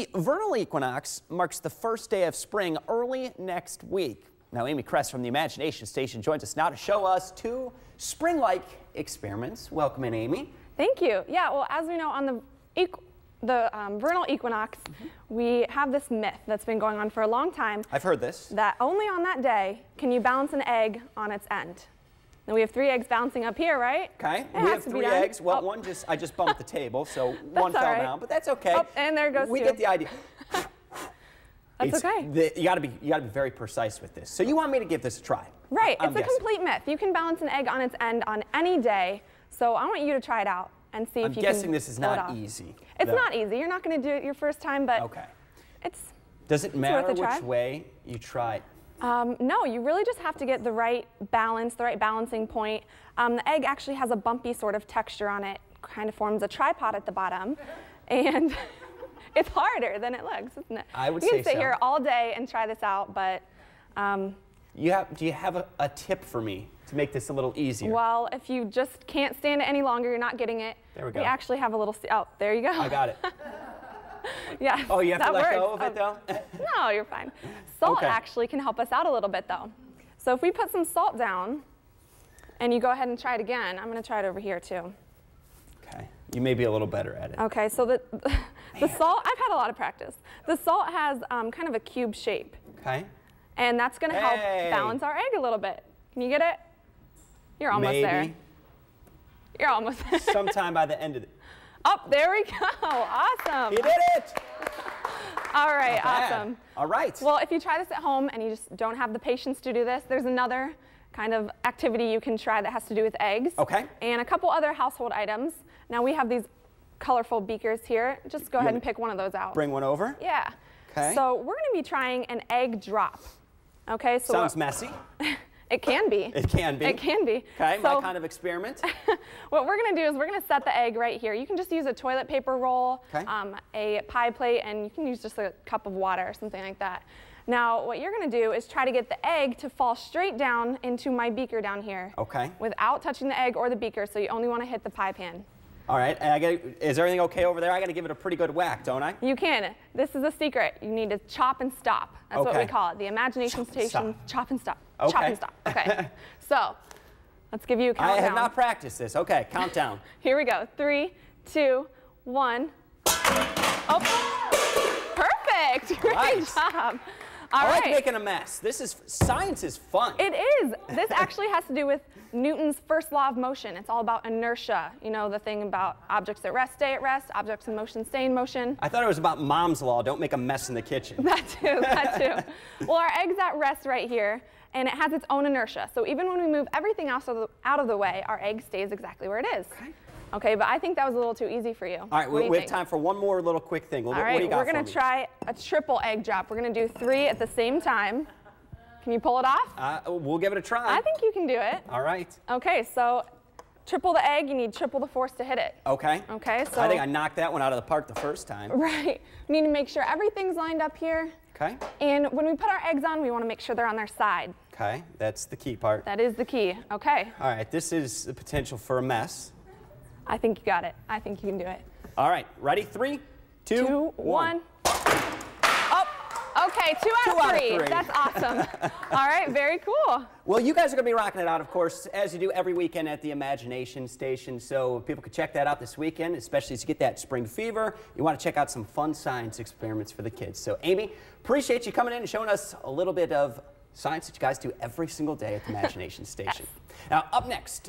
The vernal equinox marks the first day of spring early next week. Now, Amy Kress from the Imagination Station joins us now to show us two spring-like experiments. Welcome in, Amy. Thank you. Yeah, well, as we know, on the the um, vernal equinox, mm -hmm. we have this myth that's been going on for a long time. I've heard this. That only on that day can you balance an egg on its end. Now we have three eggs bouncing up here, right? Okay. It we have three eggs. Well, oh. one just I just bumped the table, so one fell right. down, but that's okay. Oh, and there goes We two. get the idea. that's it's, okay. The, you got to be you got to be very precise with this. So you want me to give this a try? Right. I'm it's guessing. a complete myth. You can balance an egg on its end on any day. So I want you to try it out and see I'm if you can. I'm guessing this is not easy. It's though. not easy. You're not going to do it your first time, but okay. It's. Does it matter which way you try it? Um, no, you really just have to get the right balance, the right balancing point. Um, the egg actually has a bumpy sort of texture on it, kind of forms a tripod at the bottom, and it's harder than it looks, isn't it? I would you say can sit so. here all day and try this out, but. Um, you have, do you have a, a, tip for me to make this a little easier? Well, if you just can't stand it any longer, you're not getting it. There we go. We actually have a little, oh, there you go. I got it. yeah. Oh, you have to let works. go of it though? no, you're fine. Salt okay. actually can help us out a little bit though. So if we put some salt down and you go ahead and try it again, I'm going to try it over here too. Okay. You may be a little better at it. Okay, so the, the salt, I've had a lot of practice. The salt has um, kind of a cube shape. Okay. And that's going to hey. help balance our egg a little bit. Can you get it? You're almost Maybe. there. You're almost there. Sometime by the end of it. Oh, there we go. Awesome. You did it. All right, awesome. All right. Well, if you try this at home and you just don't have the patience to do this, there's another kind of activity you can try that has to do with eggs. Okay. And a couple other household items. Now we have these colorful beakers here. Just go you ahead and pick one of those out. Bring one over? Yeah. Okay. So we're going to be trying an egg drop. Okay. So Sounds messy. It can be. It can be. It can be. Okay, so, my kind of experiment. what we're going to do is we're going to set the egg right here. You can just use a toilet paper roll, okay. um, a pie plate, and you can use just a cup of water or something like that. Now, what you're going to do is try to get the egg to fall straight down into my beaker down here. Okay. Without touching the egg or the beaker, so you only want to hit the pie pan. All right, is everything okay over there? I got to give it a pretty good whack, don't I? You can. This is a secret. You need to chop and stop. That's okay. what we call it. The imagination chop station. Chop and stop. Okay. Chop and stop. Okay. so, let's give you a countdown. I have not practiced this. Okay, countdown. Here we go. Three, two, one. Oh, perfect. Great right. job. All I right. like making a mess. This is science is fun. It is. This actually has to do with Newton's first law of motion. It's all about inertia. You know the thing about objects at rest stay at rest, objects in motion stay in motion. I thought it was about mom's law. Don't make a mess in the kitchen. That too. That too. well, our egg's at rest right here, and it has its own inertia. So even when we move everything else out of the way, our egg stays exactly where it is. Okay. Okay, but I think that was a little too easy for you. All right, we, we have time for one more little quick thing. All right, we're going to try a triple egg drop. We're going to do three at the same time. Can you pull it off? Uh, we'll give it a try. I think you can do it. All right. Okay, so triple the egg, you need triple the force to hit it. Okay. Okay, so. I think I knocked that one out of the park the first time. Right. We need to make sure everything's lined up here. Okay. And when we put our eggs on, we want to make sure they're on their side. Okay, that's the key part. That is the key. Okay. All right, this is the potential for a mess. I think you got it. I think you can do it. All right, ready? Three, two, two one. one. Oh, okay, two, out, two of, three. out of three. That's awesome. All right, very cool. Well, you guys are going to be rocking it out, of course, as you do every weekend at the Imagination Station. So people can check that out this weekend, especially as you get that spring fever. You want to check out some fun science experiments for the kids. So, Amy, appreciate you coming in and showing us a little bit of science that you guys do every single day at the Imagination Station. Yes. Now, up next,